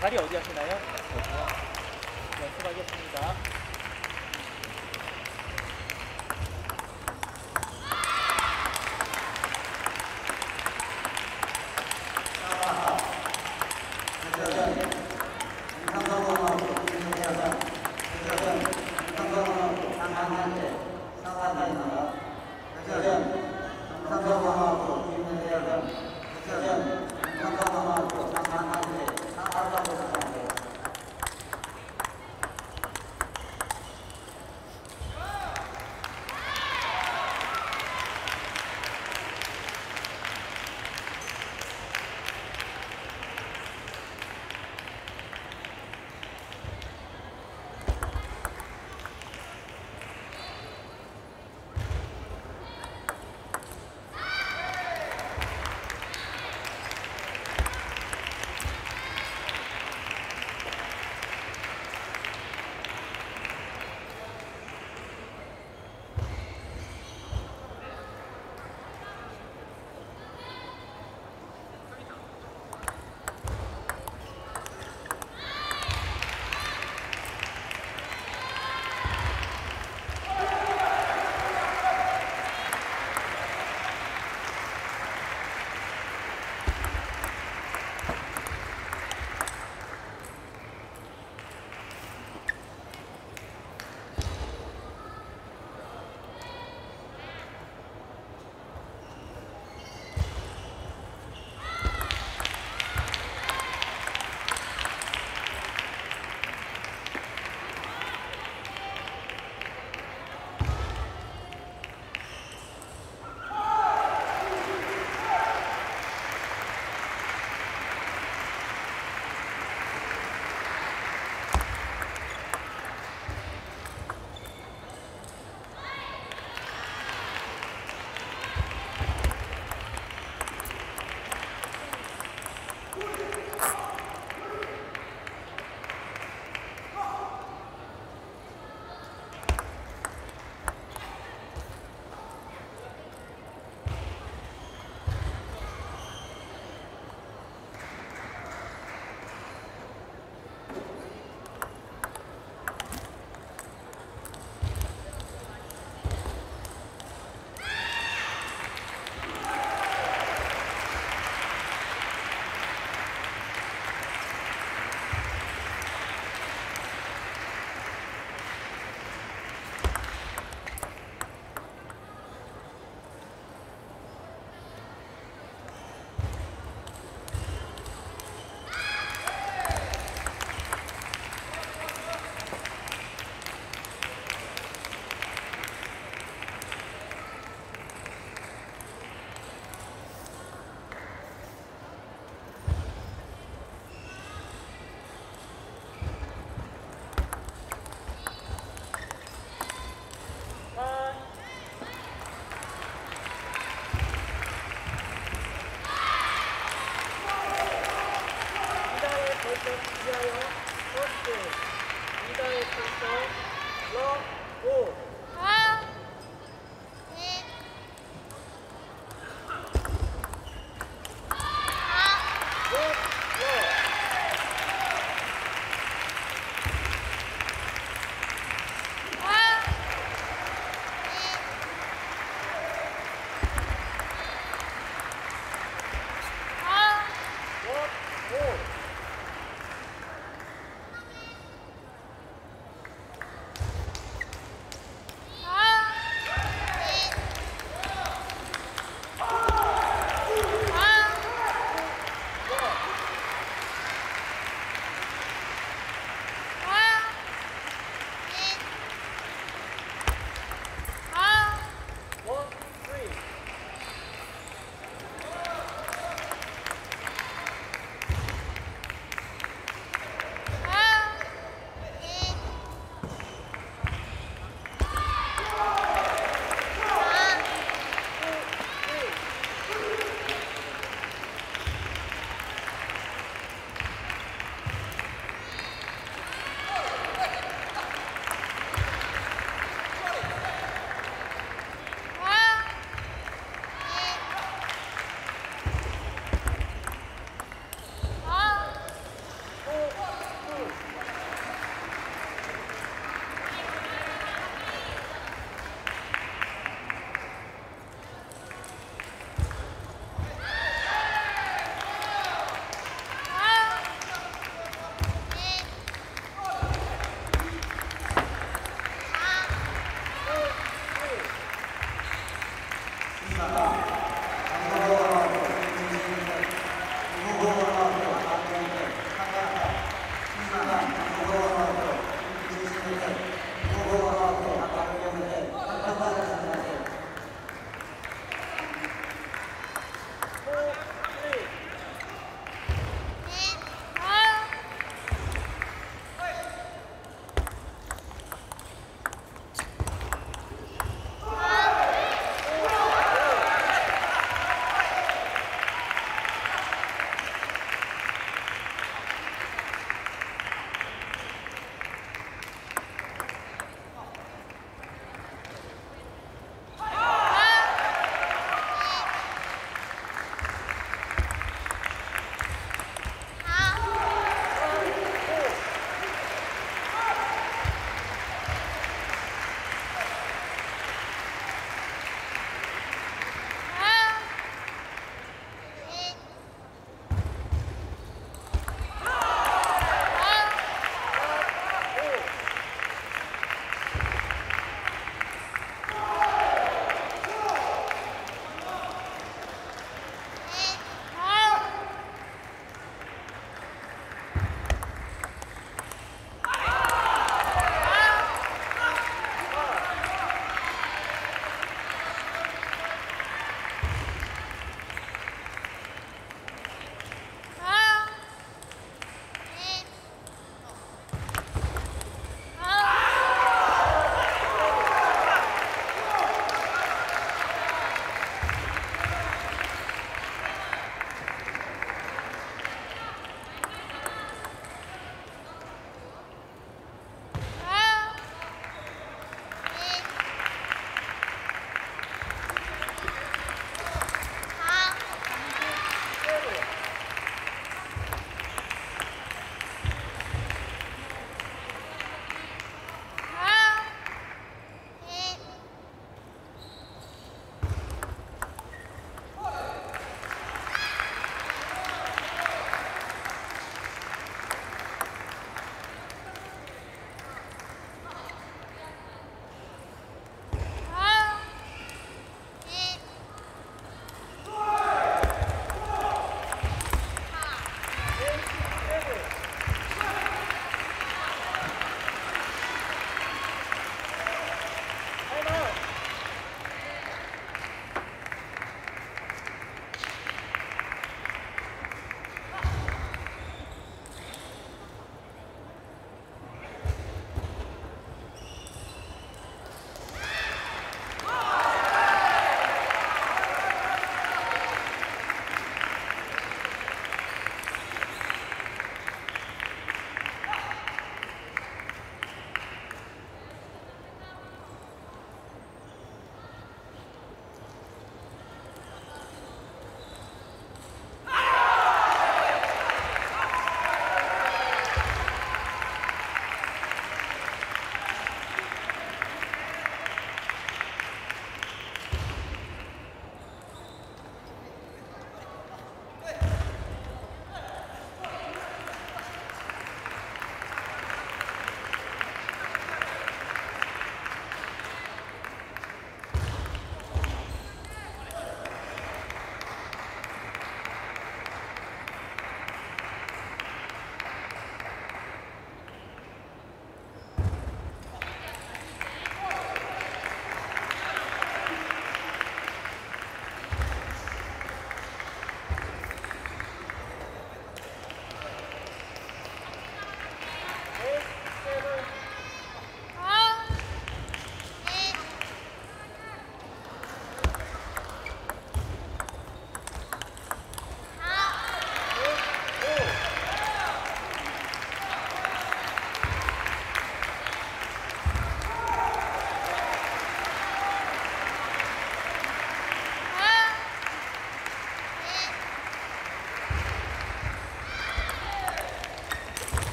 자리 어디 하시나요? 연습하겠습니다.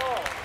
서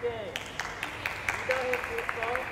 quem? E da